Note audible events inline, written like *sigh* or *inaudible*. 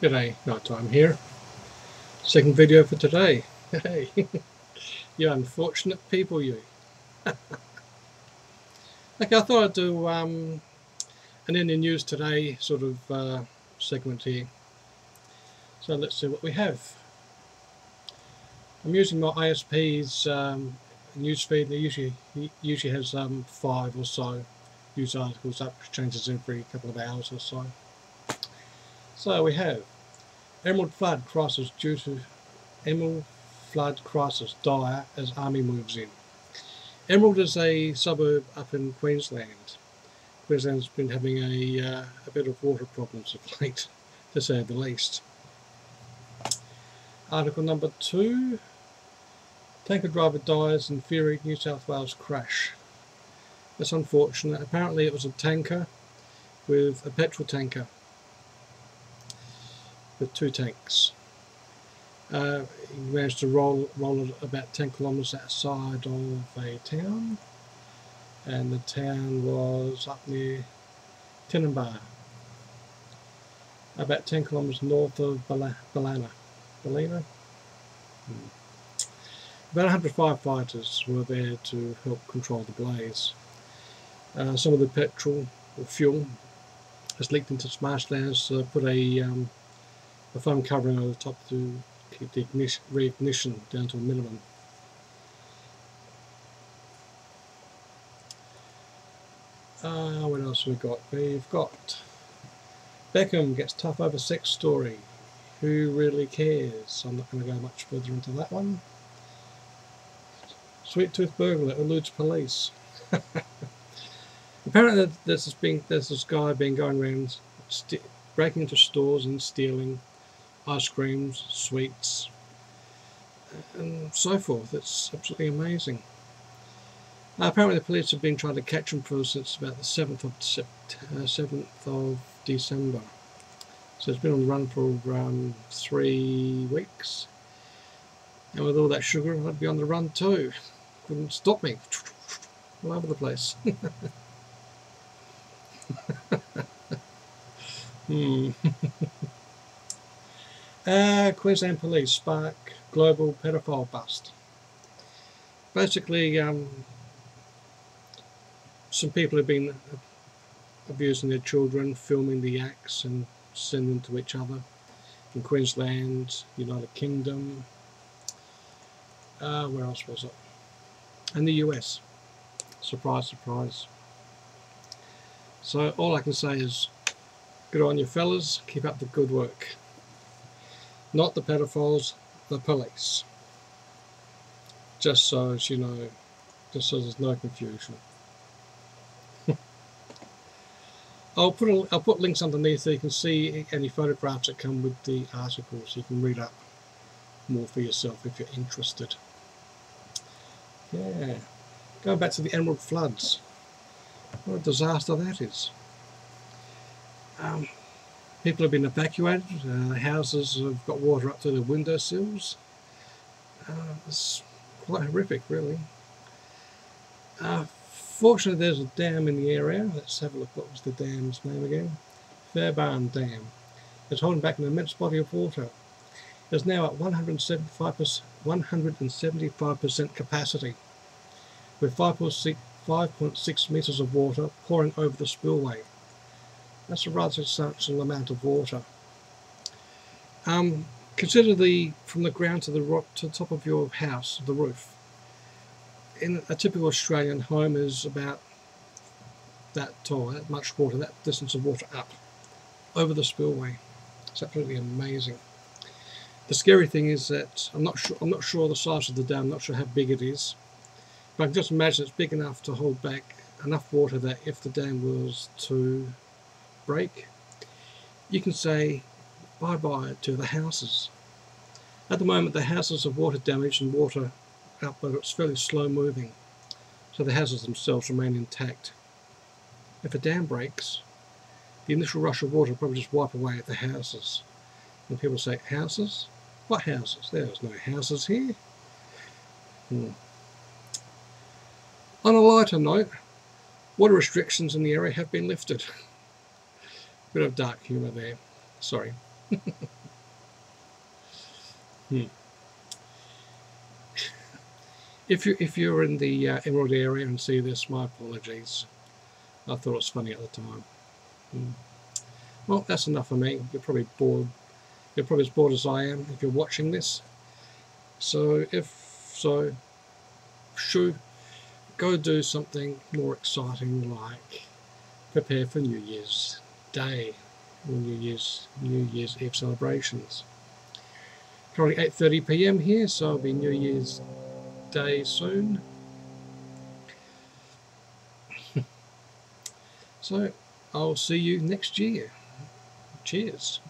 G'day, night time here. Second video for today. Hey, *laughs* you unfortunate people, you. *laughs* okay, I thought I'd do um, an in the news today sort of uh, segment here. So let's see what we have. I'm using my ISP's um, newsfeed. It usually usually has um, five or so news articles up, changes every couple of hours or so. So we have Emerald flood crisis due to Emerald flood crisis dire as army moves in. Emerald is a suburb up in Queensland. Queensland's been having a, uh, a bit of water problems of late, *laughs* to say the least. Article number two. Tanker driver dies in Fairy, New South Wales crash. That's unfortunate. Apparently it was a tanker with a petrol tanker with two tanks. Uh, he managed to roll, roll it about 10 kilometres outside of a town and the town was up near Tintenbar about 10 kilometres north of Ballana. Ballina? Hmm. About 100 firefighters were there to help control the blaze. Uh, some of the petrol or fuel has leaked into marshlands, so put a um, a foam covering over the top to keep the ignition, reignition down to a minimum. Uh, what else we got? We've got Beckham gets tough over sex story. Who really cares? I'm not going to go much further into that one. Sweet tooth burglar eludes police. *laughs* Apparently, there's this, being, there's this guy being going around breaking into stores and stealing ice creams, sweets, and so forth. It's absolutely amazing. Uh, apparently the police have been trying to catch him for since about the 7th of, uh, 7th of December. So it's been on the run for around three weeks. And with all that sugar, I'd be on the run too. Couldn't stop me. *laughs* All over the place. *laughs* hmm. *laughs* Uh, Queensland Police spark global pedophile bust. Basically, um, some people have been abusing their children, filming the acts and sending them to each other in Queensland, United Kingdom, uh, where else was it? And the US. Surprise, surprise. So all I can say is good on you fellas, keep up the good work. Not the pedophiles, the police. Just so as you know, just so there's no confusion. *laughs* I'll put a, I'll put links underneath so you can see any photographs that come with the articles. You can read up more for yourself if you're interested. Yeah, going back to the Emerald floods. What a disaster that is. Um, People have been evacuated. Uh, houses have got water up to their windowsills. Uh, it's quite horrific, really. Uh, fortunately, there's a dam in the area. Let's have a look. What was the dam's name again? Fairbairn Dam. It's holding back an immense body of water. It's now at 175%, 175% capacity, with 5.6 metres of water pouring over the spillway. That's a rather substantial amount of water. Um, consider the from the ground to the rock to the top of your house, the roof. In a typical Australian home is about that tall, that much water, that distance of water up over the spillway. It's absolutely amazing. The scary thing is that I'm not sure I'm not sure the size of the dam, I'm not sure how big it is. But I can just imagine it's big enough to hold back enough water that if the dam was to break, you can say bye-bye to the houses. At the moment the houses are water damaged and water output it's fairly slow moving, so the houses themselves remain intact. If a dam breaks, the initial rush of water will probably just wipe away at the houses. And people say, houses? What houses? There's no houses here. Hmm. On a lighter note, water restrictions in the area have been lifted. *laughs* Bit of dark humour there. Sorry. *laughs* hmm. If you if you're in the uh, Emerald area and see this, my apologies. I thought it was funny at the time. Hmm. Well, that's enough for me. You're probably bored. You're probably as bored as I am if you're watching this. So if so, should go do something more exciting like prepare for New Year's Day or New Year's New Year's Eve celebrations. Currently 8:30 p.m. here, so it'll be New Year's Day soon. *laughs* so I'll see you next year. Cheers.